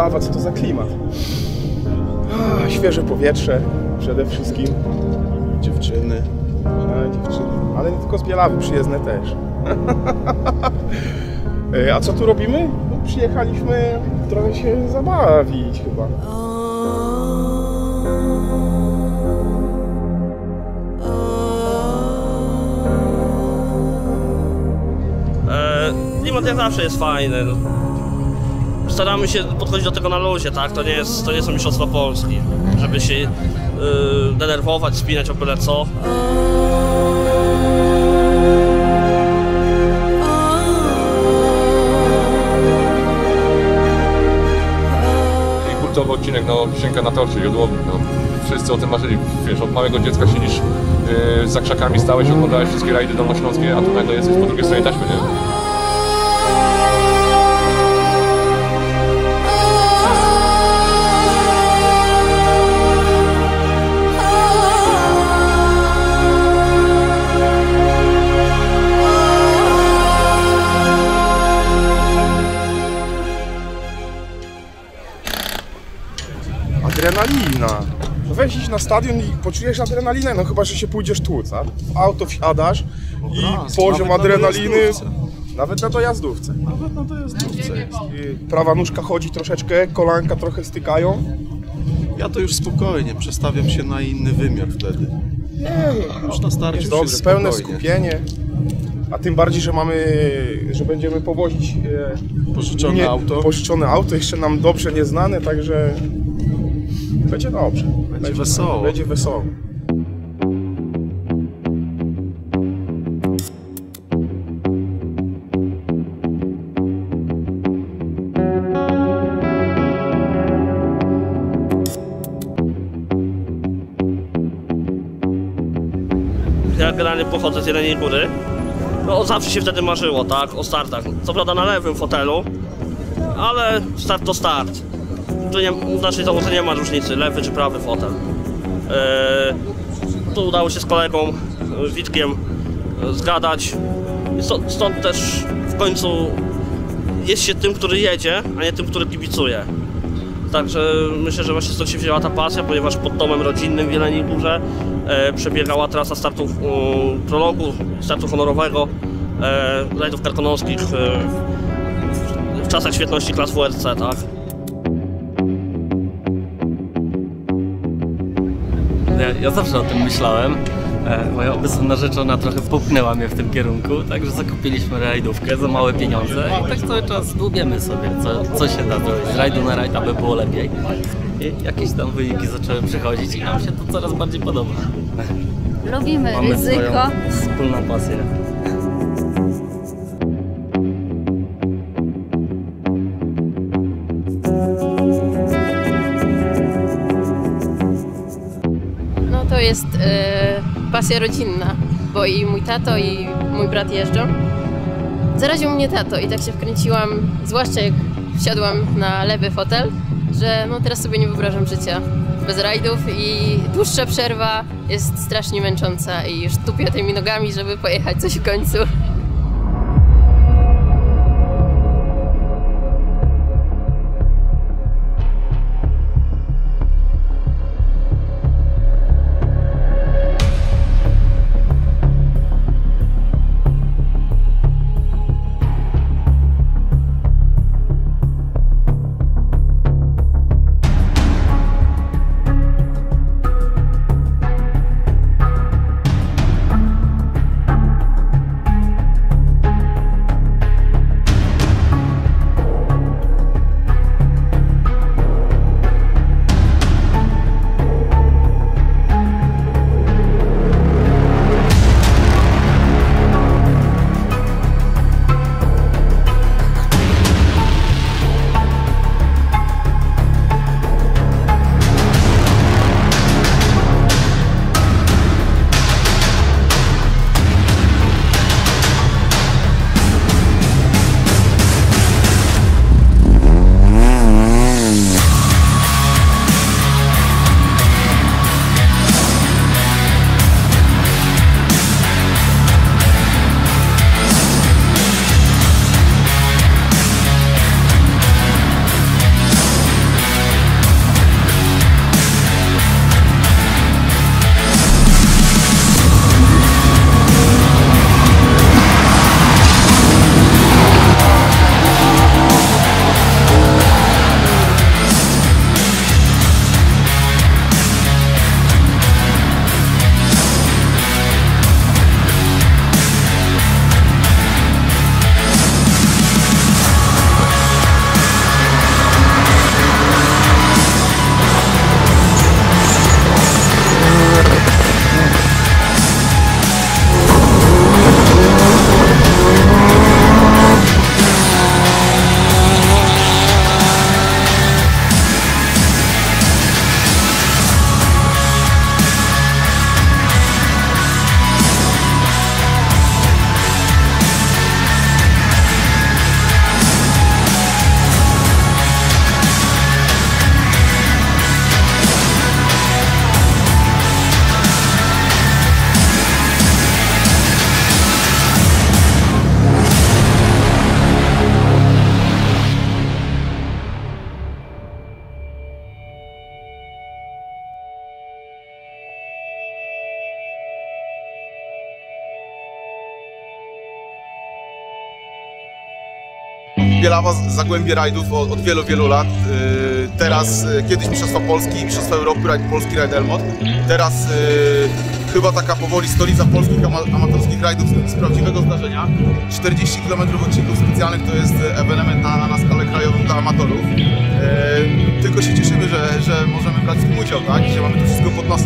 Bielawa, co to za klimat? Ah, świeże powietrze przede wszystkim. Dziewczyny. A, dziewczyny. Ale nie tylko z Bielawy, przyjezdne też. E, A co tu robimy? No, przyjechaliśmy trochę się zabawić chyba. E, klimat jak zawsze jest fajny. Staramy się podchodzić do tego na luzie, tak? To nie, jest, to nie są mistrzostwa Polski, żeby się e, denerwować, spinać o byle co. I kultowy odcinek, no, wisienka na torcie, jodłowy, no. Wszyscy o tym marzyli, wiesz, od małego dziecka siedzisz yy, za krzakami, stałeś, oglądałeś wszystkie rajdy dolnośląskie, a tu nagle jesteś po drugiej stronie taśmy, nie? No iść na stadion i poczujesz adrenalinę, no chyba, że się pójdziesz tłuc, a w auto wsiadasz i raz, poziom nawet na adrenaliny... dojazdówce. Nawet na dojazdówce. Nawet na dojazdówce jest. Prawa nóżka chodzi troszeczkę, kolanka trochę stykają. Ja to już spokojnie, przestawiam się na inny wymiar wtedy. Już na starcie Jest dobrze, jest pełne spokojnie. skupienie. A tym bardziej, że mamy, że będziemy powozić e, Pożyczone auto. Pożyczone auto, jeszcze nam dobrze nieznane, także będzie dobrze. Będzie, wesoło. Będzie wesoło. Ja generalnie pochodzę z Jeleniej Góry. No zawsze się wtedy marzyło, tak, o startach. Co prawda na lewym fotelu, ale start to start. Tu nie, w naszej załodze nie ma różnicy, lewy czy prawy fotel. Eee, tu udało się z kolegą Witkiem zgadać. Stąd, stąd też w końcu jest się tym, który jedzie, a nie tym, który kibicuje. Także myślę, że właśnie stąd się wzięła ta pasja, ponieważ pod domem rodzinnym w Jeleniej Górze e, przebiegała trasa startów e, prologu, startu honorowego, e, rajdów karkonoskich e, w, w czasach świetności klas WRC, tak? Ja, ja zawsze o tym myślałem. E, moja obecna narzeczona trochę popchnęła mnie w tym kierunku, także zakupiliśmy rajdówkę za małe pieniądze i tak cały czas dłubiemy sobie, co, co się da zrobić z rajdu na rajd, aby było lepiej. I jakieś tam wyniki zaczęły przychodzić i nam się to coraz bardziej podoba. Lubimy Mamy ryzyko. swoją wspólną pasję. Jest e, pasja rodzinna, bo i mój tato i mój brat jeżdżą. Zaraził mnie tato i tak się wkręciłam, zwłaszcza jak wsiadłam na lewy fotel, że no teraz sobie nie wyobrażam życia bez rajdów i dłuższa przerwa jest strasznie męcząca i już tupię tymi nogami, żeby pojechać coś w końcu. Bielawa, Zagłębie rajdów od, od wielu, wielu lat. Y, Teraz y, kiedyś Mistrzostwa Polski, Mistrzostwa Europy, rajd, Polski Rajd Elmot. Teraz y, chyba taka powoli stolica polskich ama, amatorskich rajdów z, z prawdziwego zdarzenia. 40 km odcinków specjalnych to jest ewenement na, na skalę krajową dla amatorów. Tylko się cieszymy, że, że możemy brać w tym udział, tak? Że mamy to wszystko pod nosem.